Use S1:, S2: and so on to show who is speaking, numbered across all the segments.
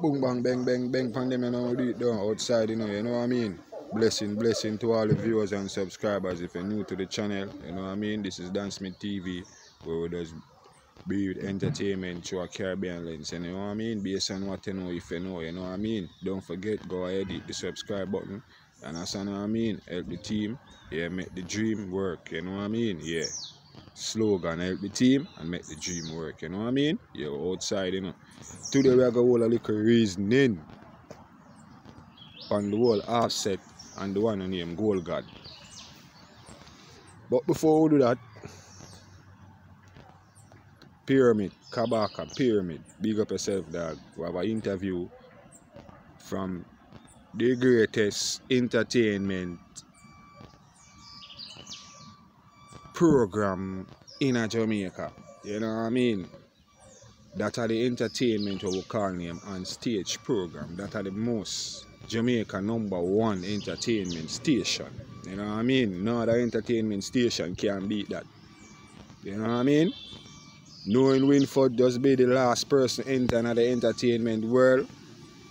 S1: boom bang bang bang bang from them, you know, do it down outside, you know, you know what I mean? Blessing, blessing to all the viewers and subscribers. If you're new to the channel, you know what I mean? This is Dan Smith TV, where we just with entertainment through a Caribbean lens. You know what I mean? Based on what you know, if you know, you know what I mean? Don't forget, go ahead, hit the subscribe button. And that's what I mean. Help the team. Yeah, make the dream work. You know what I mean? Yeah. Slogan, help the team and make the dream work. You know what I mean? Yeah, outside, you know. Today we are going to hold a little reasoning on the whole offset and the one named Gold Gad. But before we do that, Pyramid, Kabaka, Pyramid, big up yourself, dog. We have an interview from the greatest entertainment program in a Jamaica. You know what I mean? That are the entertainment we call them and stage program. That are the most Jamaica number one entertainment station. You know what I mean? No other entertainment station can beat that. You know what I mean? Knowing Winford just be the last person enter the entertainment world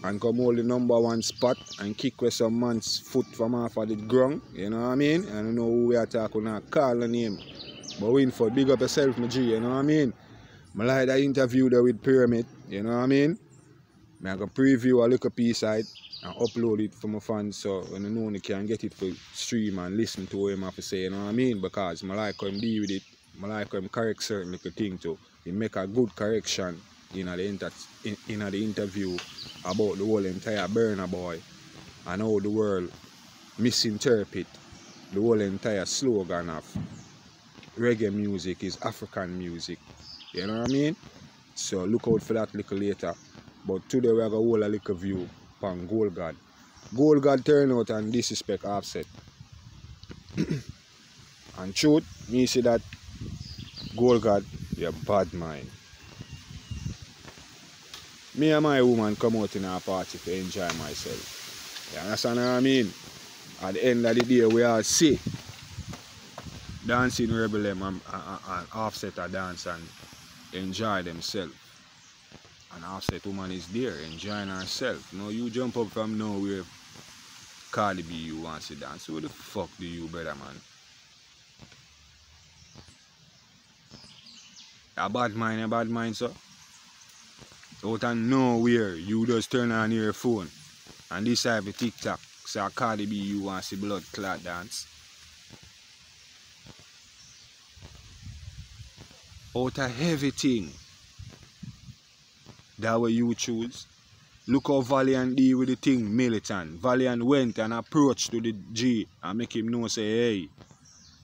S1: and come hold the number one spot and kick with some man's foot from off of the ground. You know what I mean? I don't know who we are talking now. Call the name. But Winford, big up yourself, my G. You know what I mean? I like that interview there with Pyramid. You know what I mean? Going to preview a little piece side and upload it for my fans so when you know can get it for stream and listen to him to say, you know what I mean? Because I like deal with it. I like correct certain little thing too. He make a good correction in the, inter in, in the interview about the whole entire Burna Boy and how the world misinterpret the whole entire slogan of reggae music is African music. You know what I mean? So look out for that little later. But today we are going to hold a little view on Gold Gad. Gold Gad turn out and disrespect offset. and truth, me see that Gold Gad, you bad mind. Me and my woman come out in our party to enjoy myself. You understand what I mean? At the end of the day, we all see dancing rebel them and, and, and offset a dance and enjoy themselves. And offset woman is there enjoying herself. No, you jump up from nowhere. Cardi B, you want to dance. Who the fuck do you, brother, man? A bad mind, a bad mind, sir. Out of nowhere, you just turn on your phone and this decide for TikTok. So Cardi B, you want to see blood clot dance. Out of everything that way you choose. Look how Valiant deal with the thing, militant. Valiant went and approached to the G and make him know say, hey,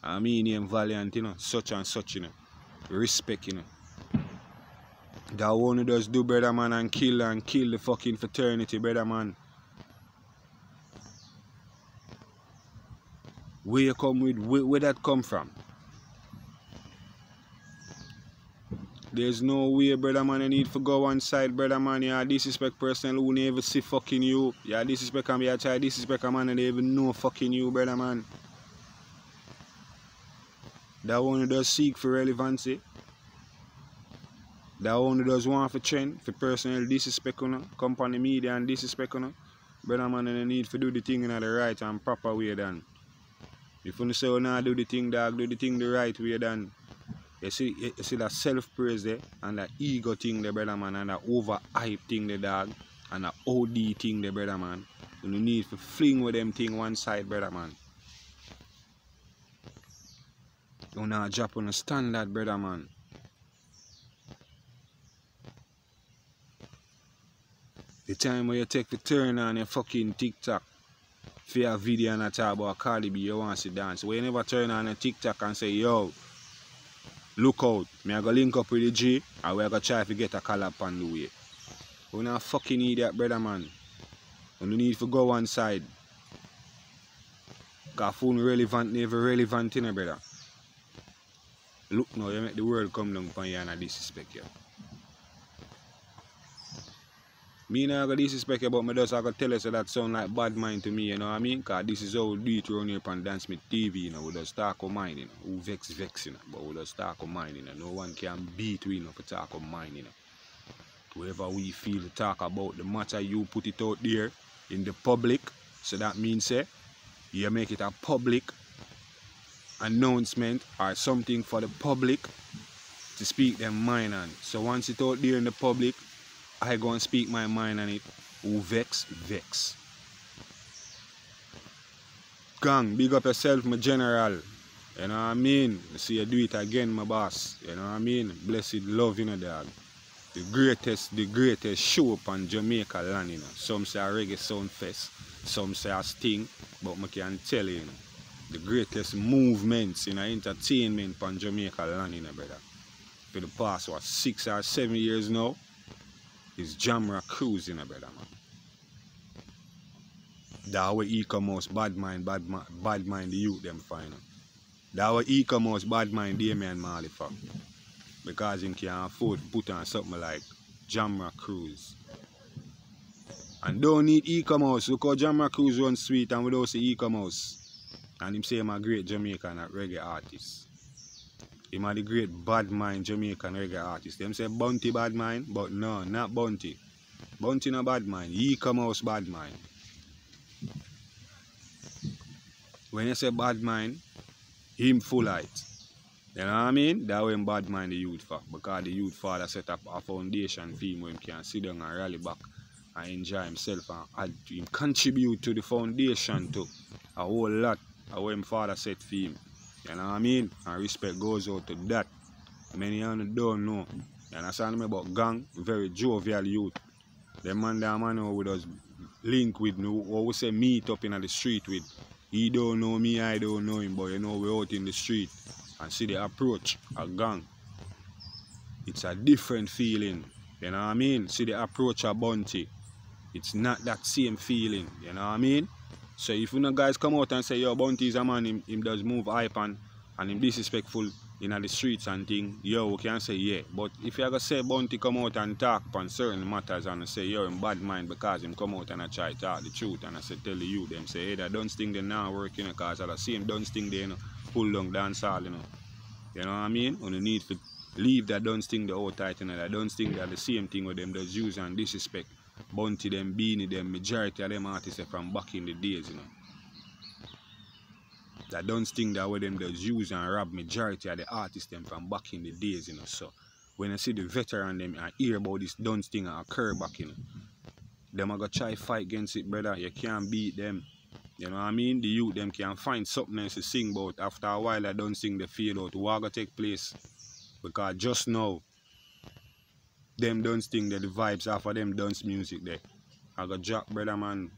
S1: I mean him Valiant, you know, such and such, you know. Respect, you know. That one who does do brother man and kill and kill the fucking fraternity, brother man. Where you come with, where, where that come from? There's no way, brother man, you need to go one side, brother man. You disrespect person who never see fucking you. You disrespect him, you try disrespect a man and they even know fucking you, brother man. That one who does seek for relevancy. That only does want for trend, for personal disrespect on company media and disrespect on Brother man, and need to do the thing in the right and proper way then. If you say oh, you not do the thing, dog, do the thing the right way then. You see, you see that self-praise there and that ego thing there, brother man, and that over-hype thing there, dog, and that OD thing there, brother man. You need to fling with them thing one side, brother man. You not drop on a standard, brother man. The time where you take the turn on your fucking TikTok for your video and a talk about Cardi B, you want to dance. Where you never turn on a TikTok and say, yo, look out, me I go link up with the G and we gonna try to get a collab on the way. We not fucking idiot, brother man. We no need to go one side. Cause phone relevant, never relevant in brother. Look now, you make the world come down upon you and I disrespect you. Me not gonna disrespect you, but me just I gonna tell you so that sound like bad mind to me, you know what I mean? Cause this is how we do it around here on Dance Smith TV, you know, we just talk of mine, you know. Who vex vex, you know, but we just talk of mine, you know. No one can beat we, you know, for talk of mine, you know. wherever we feel to talk about the matter, you put it out there in the public. So that means say, you make it a public announcement or something for the public to speak their mind on. So once it out there in the public, I go and speak my mind on it. Vex, vex. Gang, big up yourself, my general. You know what I mean? see you do it again, my boss. You know what I mean? Blessed love, you know, dog. The greatest, the greatest show up on Jamaica land, you know. Some say a reggae Sumfest, some say a sting, but I can tell you, you know, the greatest movements in entertainment on Jamaica land, you know, brother. For the past, what, six or seven years now, is Jamrock Cruise, you know, brother, man. That way e-commerce, bad mind, bad, bad mind the youth them final. That was e-commerce bad mind Damian Marley for. Because him can afford to put on something like Jamrock Cruise. And don't need e-commerce. Look how Jamrock Cruise runs sweet and without say e-commerce. And him say I'm a great Jamaican reggae artist. Him a the great bad mind Jamaican reggae artist. Them say Bounty bad mind, but no, not Bounty. Bounty no bad mind. E-commerce bad mind. When you say bad mind, him full height. You know what I mean? That way bad mind the youth for. Because the youth father set up a foundation for him where he can sit down and rally back and enjoy himself and add him contribute to the foundation too. A whole lot of what him father set for him. You know what I mean? And respect goes out to that. Many of them don't know. You understand me about gang? Very jovial youth. The man that man who with us link with, what we say meet up in the street with. He don't know me, I don't know him, but you know we're out in the street and see the approach, a gang. It's a different feeling. You know what I mean? See the approach a bounty. It's not that same feeling. You know what I mean? So if you know guys come out and say your bounty is a man, him, him does move hype and, and him disrespectful, in the streets and thing, yo, we can say yeah. But if you ever say Bounty come out and talk on certain matters and say you're in bad mind because him come out and I try to talk the truth and I say tell you them say hey that don't sting they now working because I see him don't sting they you know, pull down dance all you know. You know what I mean? On the need to leave that don't sting the old tight you know, that don't sting that the same thing with them does use and disrespect. Bounty them beanie them majority of them artists from back in the days, you know that don't sting that way them does use and rob majority of the artists them from back in the days, you know. So when I see the veteran them and hear about this don't sting occur back, you know, them I go try fight against it, brother. You can't beat them. You know what I mean? The youth them can find something else to sing about. After a while I don't sing the feel out. What gonna take place? Because just now them don't sting the vibes after them dance music there. I got drop brother man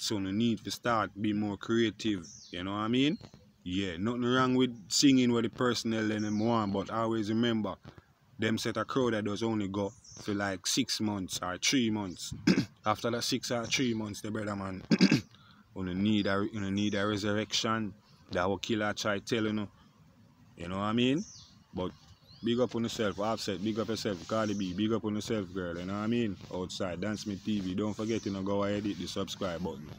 S1: so no need to start be more creative. You know what I mean? Yeah, nothing wrong with singing with the personnel and them want, but always remember, them set a crowd that does only go for like six months or three months. After that six or three months, the brother man, you need a you need a resurrection. That will kill a try telling you. You know what I mean? But big up on yourself, offset, big up yourself, Cardi B, big up on yourself, girl, you know what I mean? Outside, Dance Me TV. Don't forget to you know, go ahead hit the subscribe button.